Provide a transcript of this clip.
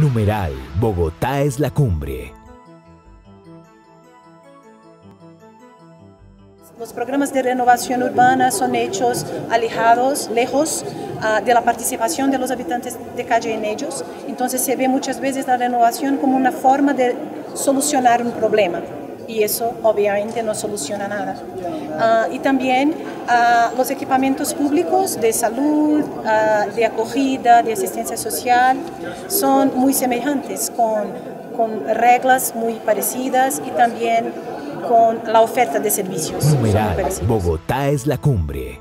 Numeral, Bogotá es la cumbre. Los programas de renovación urbana son hechos alejados, lejos uh, de la participación de los habitantes de calle en ellos. Entonces se ve muchas veces la renovación como una forma de solucionar un problema y eso obviamente no soluciona nada. Uh, y también uh, los equipamientos públicos de salud, de acogida, de asistencia social son muy semejantes, con, con reglas muy parecidas y también con la oferta de servicios. Numeral, Bogotá es la cumbre.